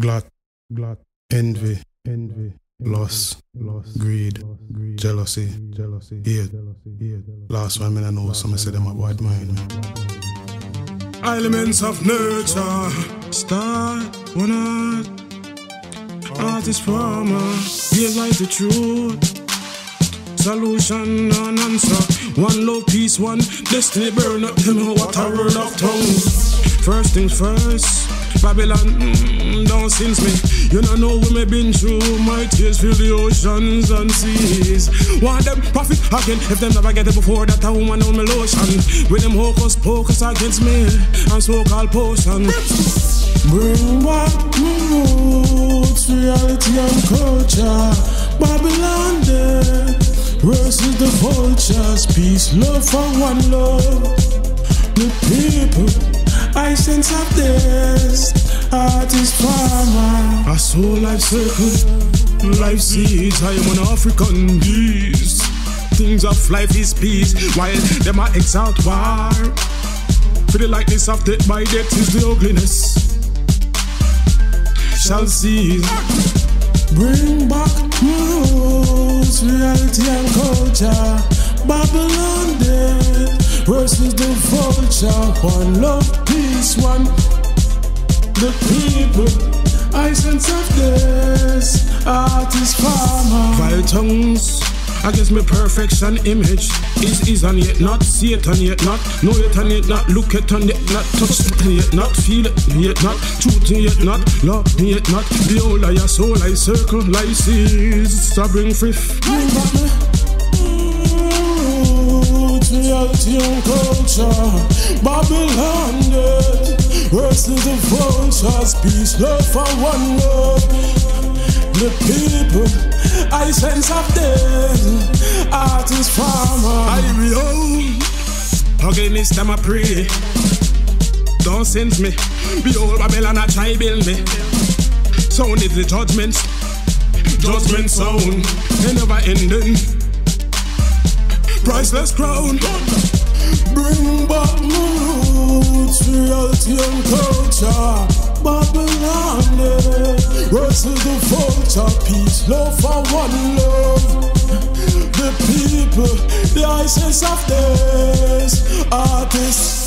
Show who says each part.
Speaker 1: glut, glut, envy, envy, loss, loss, greed, greed, jealousy, jealousy, hate, hate. Last one, I know some say them a bad mind. Elements of nature, start one art, artist farmer, realize the truth. Solution and answer. One love, peace, one destiny. Burn up. Me what a word of tongue. First things first. Babylon, mm, don't since me. You don't know what me been through. My tears fill the oceans and seas. Want them profit again if them never get it before that a woman on me lotion. With them hocus pocus against me and so called potion. Bring back roots, reality and culture. Babylon dead versus the vultures. Peace, love for one love. The people. I sense of this artist farmer. A soul life circle, life sees. I am an African beast. Things of life is peace, while them are exalt war. For the likeness of death by death is the ugliness. Shall see. Bring back roots, reality and culture. Babylon dead versus the vulture. One love, peace, one. The people, I sense of this. Artist, farmer. Vile tongues. Against my perfection image is is and yet not see it and yet not know it and yet not look it and yet not touch it and yet not feel it and yet not truth and yet not love and yet not the whole of your soul I circle like seas I bring frith and culture. Babylon dead versus the vultures. Peace, love for one love. The people, I sense of death. Artist, farmer, I home. Against them I pray. Don't send me. Behold, Babylon, I try build me. Sound is the judgment. Judgment sound. They never ending priceless crown. Bring back my roots, reality and culture. Babylon, versus the vulture, peace, love for one love. The people, the essence of this artists.